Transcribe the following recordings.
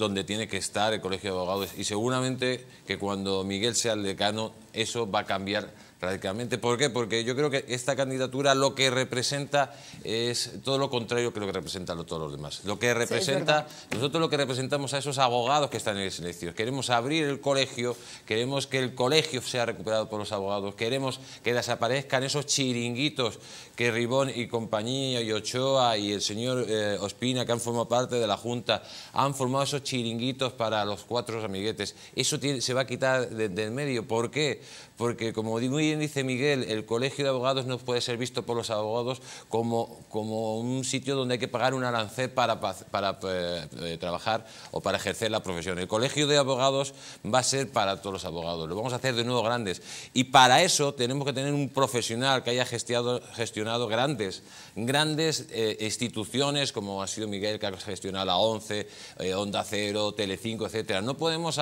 donde tiene que estar el Colegio de Abogados. Y seguramente que cuando Miguel sea el decano eso va a cambiar radicalmente. ¿Por qué? Porque yo creo que esta candidatura lo que representa es todo lo contrario que lo que representan todos los demás. Lo que representa, nosotros lo que representamos a esos abogados que están en el silencio. Queremos abrir el colegio, queremos que el colegio sea recuperado por los abogados, queremos que desaparezcan esos chiringuitos que Ribón y compañía y Ochoa y el señor eh, Ospina, que han formado parte de la Junta, han formado esos chiringuitos para los cuatro amiguetes. Eso se va a quitar del medio. ¿Por qué? Porque, como muy bien dice Miguel, el colegio de abogados no puede ser visto por los abogados como, como un sitio donde hay que pagar un arancel para, para, eh, eh, trabajar o para ejercer la profesión. El colegio de abogados va a ser para todos los abogados. Lo vamos a hacer de nuevo grandes. Y para eso tenemos que tener un profesional que haya gestionado, gestionado grandes, grandes eh, instituciones, como ha sido Miguel, que ha gestionado la ONCE, Onda Cero, Telecinco, etcétera. No podemos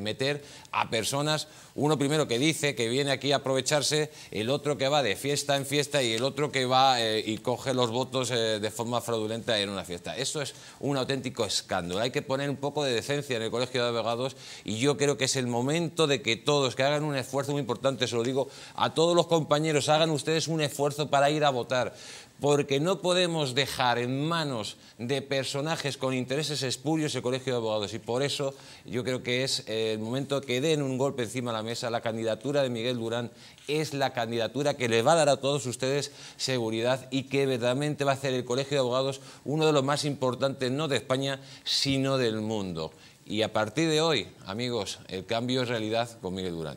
meter a personas, uno primero que dice que viene aquí a aprovecharse, el otro que va de fiesta en fiesta y el otro que va eh, y coge los votos eh, de forma fraudulenta en una fiesta. Eso es un auténtico escándalo. Hay que poner un poco de decencia en el Colegio de Abogados y yo creo que es el momento de que todos, que hagan un esfuerzo muy importante, se lo digo a todos los compañeros, hagan ustedes un esfuerzo para ir a votar porque no podemos dejar en manos de personajes con intereses espurios el Colegio de Abogados y por eso yo creo que es el momento que den un golpe encima de la mesa. La candidatura de Miguel Durán es la candidatura que le va a dar a todos ustedes seguridad y que verdaderamente va a hacer el Colegio de Abogados uno de los más importantes no de España sino del mundo. Y a partir de hoy, amigos, el cambio es realidad con Miguel Durán.